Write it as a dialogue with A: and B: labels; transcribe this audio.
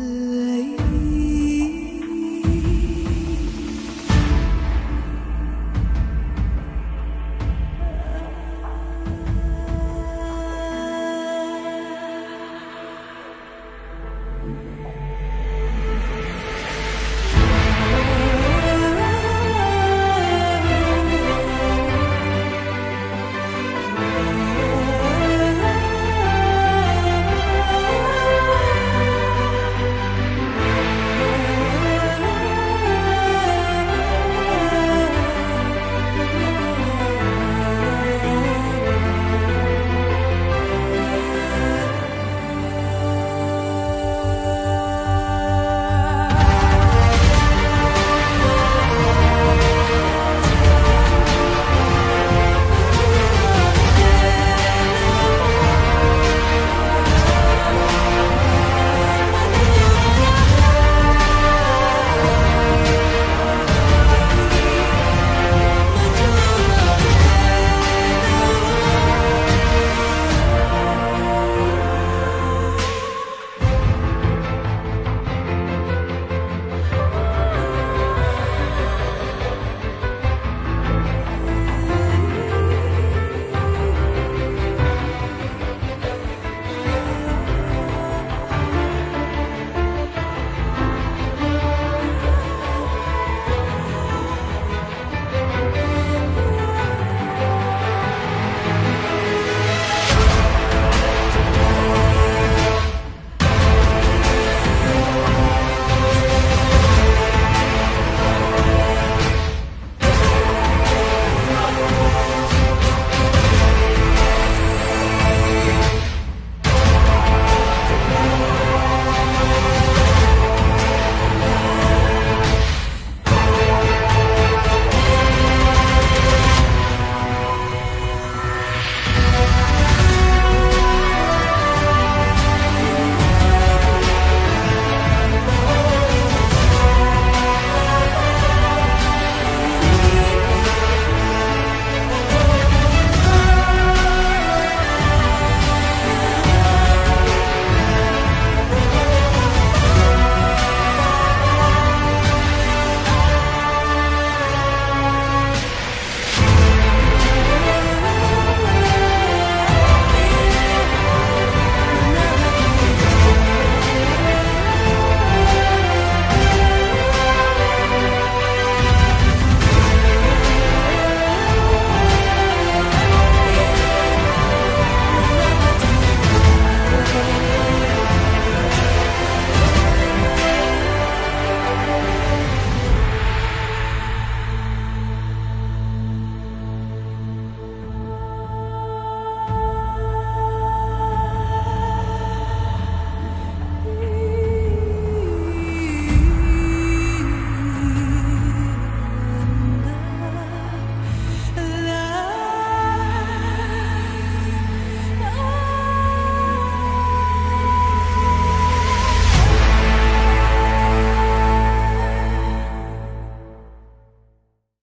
A: the